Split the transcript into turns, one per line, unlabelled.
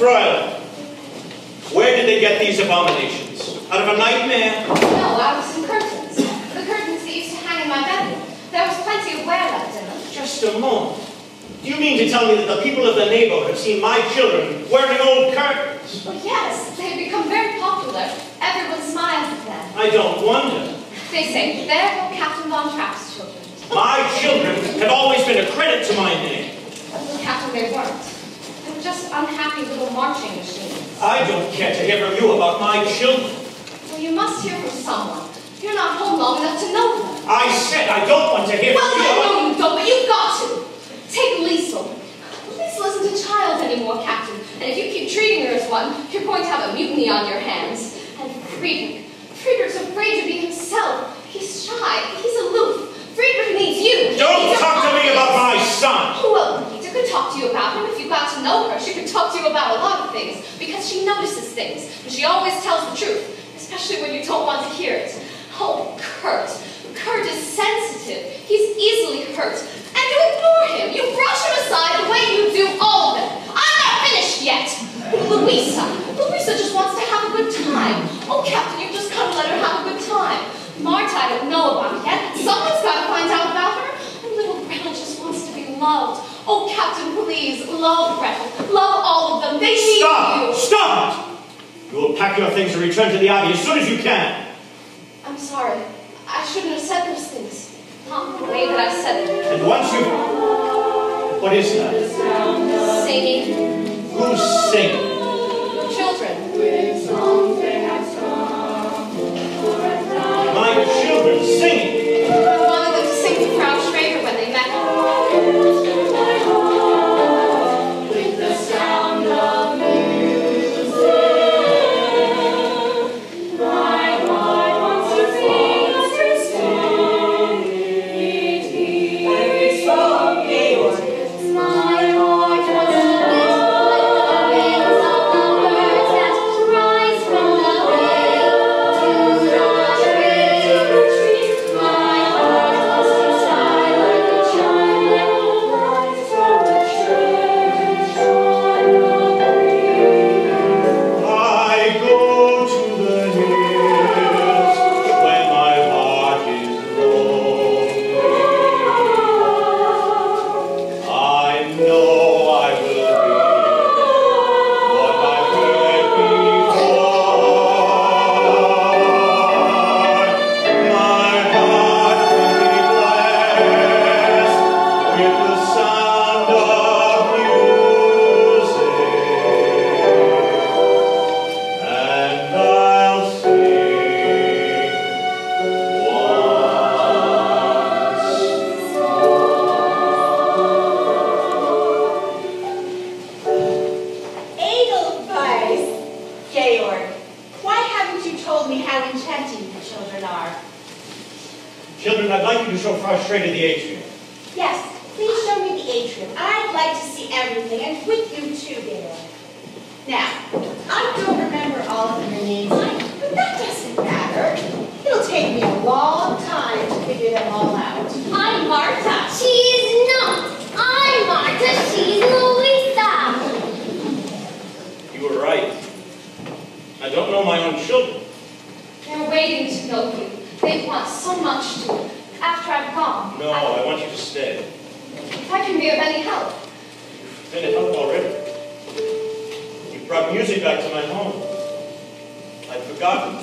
Fräulein, where did they get these abominations? Out of a nightmare?
No, out of some curtains. The curtains that used to hang in my bedroom. There was plenty of wear left in them.
Just a moment. Do you mean to tell me that the people of the neighborhood have seen my children wearing old curtains?
Well, yes, they've become very popular. Everyone smiles at them.
I don't wonder.
They say, there go Captain Von Trapp's children.
My children have always been a credit to my name.
Well, Captain, they weren't. Just unhappy little marching machines.
I don't care to hear from you about my children.
Well, you must hear from someone. You're not home long enough to know them.
I said I don't want to hear
Well,
from you. about-
know you don't, but you've got to. Take Liesel. Liesel isn't a child anymore, Captain. And if you keep treating her as one, you're going to have a mutiny on your hands. And Friedrich. Friedrich's afraid to be himself. He's shy. He's aloof. Friedrich needs you.
Don't talk to me about my son.
Well, talk to you about him if you got to know her. She could talk to you about a lot of things because she notices things. And she always tells the truth, especially when you don't want to hear it. Oh, Kurt. Kurt is sensitive. He's easily hurt. And you ignore him. You brush him aside the way you do all of them. I'm not finished yet. Louisa. Louisa just wants to have a good time. Oh, Captain, you've just got to let her have a good time. Marta, I don't know about yet. Someone's got to find out about her. And little Gretel just wants to be loved. Oh, Captain, please, love Gretel. Love all of them. They need
Stop!
you.
Stop! You will pack your things and return to the Abbey as soon as you can.
I'm sorry. I shouldn't have said those things. Not the way that I said them.
And once you... What is that?
Singing.
Who's singing?
I
Georg, why haven't you told me how enchanting the children are?
Children, I'd like you to show Frau Schraeder the atrium.
Yes, please show me the atrium. I'd like to see everything, and with you too, Georg. Now, I don't remember all of your names, but that doesn't matter. It'll take me a long time to figure them all out.
I'm Marta.
She's not. I'm Marta. She's Louisa.
You were right. I don't know my own children.
To know you. They want so much to. After I'm gone.
No, I want you to stay.
If I can be of any help.
You've Been help already. You brought music back to my home. I'd forgotten